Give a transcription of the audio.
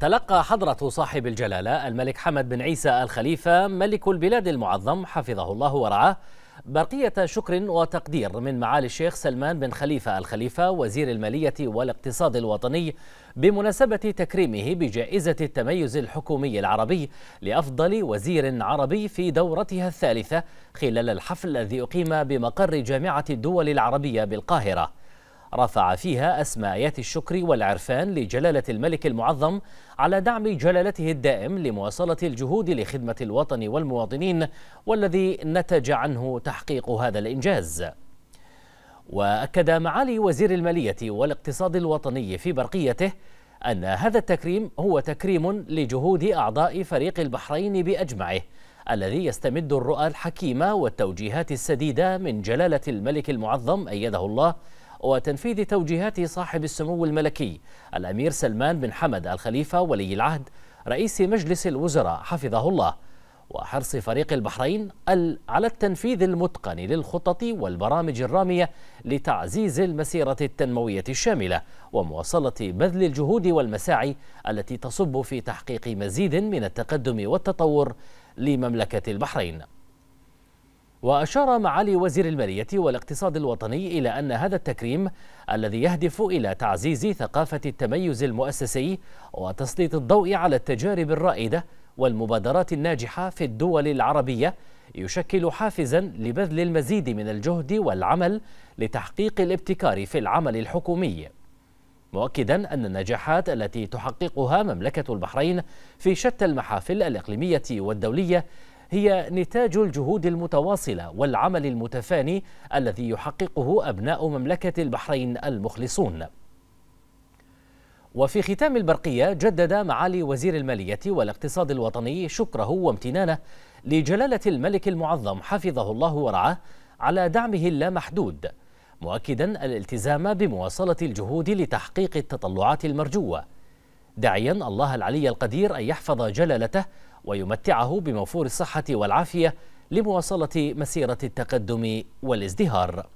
تلقى حضرة صاحب الجلالة الملك حمد بن عيسى الخليفة ملك البلاد المعظم حفظه الله ورعاه برقية شكر وتقدير من معالي الشيخ سلمان بن خليفة الخليفة وزير المالية والاقتصاد الوطني بمناسبة تكريمه بجائزة التميز الحكومي العربي لأفضل وزير عربي في دورتها الثالثة خلال الحفل الذي أقيم بمقر جامعة الدول العربية بالقاهرة. رفع فيها أسمى آيات الشكر والعرفان لجلالة الملك المعظم على دعم جلالته الدائم لمواصلة الجهود لخدمة الوطن والمواطنين والذي نتج عنه تحقيق هذا الإنجاز. وأكد معالي وزير المالية والاقتصاد الوطني في برقيته أن هذا التكريم هو تكريم لجهود أعضاء فريق البحرين بأجمعه الذي يستمد الرؤى الحكيمة والتوجيهات السديدة من جلالة الملك المعظم أيده الله وتنفيذ توجيهات صاحب السمو الملكي الأمير سلمان بن حمد الخليفة ولي العهد رئيس مجلس الوزراء حفظه الله. وحرص فريق البحرين على التنفيذ المتقن للخطط والبرامج الرامية لتعزيز المسيرة التنموية الشاملة ومواصلة بذل الجهود والمساعي التي تصب في تحقيق مزيد من التقدم والتطور لمملكة البحرين. وأشار معالي وزير المالية والاقتصاد الوطني إلى أن هذا التكريم الذي يهدف إلى تعزيز ثقافة التميز المؤسسي وتسليط الضوء على التجارب الرائدة والمبادرات الناجحة في الدول العربية يشكل حافزا لبذل المزيد من الجهد والعمل لتحقيق الابتكار في العمل الحكومي. مؤكدا أن النجاحات التي تحققها مملكة البحرين في شتى المحافل الإقليمية والدولية هي نتاج الجهود المتواصلة والعمل المتفاني الذي يحققه أبناء مملكة البحرين المخلصون. وفي ختام البرقية جدد معالي وزير المالية والاقتصاد الوطني شكره وامتنانه لجلالة الملك المعظم حفظه الله ورعاه على دعمه اللامحدود مؤكدا الالتزام بمواصلة الجهود لتحقيق التطلعات المرجوة. داعيا الله العلي القدير أن يحفظ جلالته ويمتعه بموفور الصحة والعافية لمواصلة مسيرة التقدم والازدهار.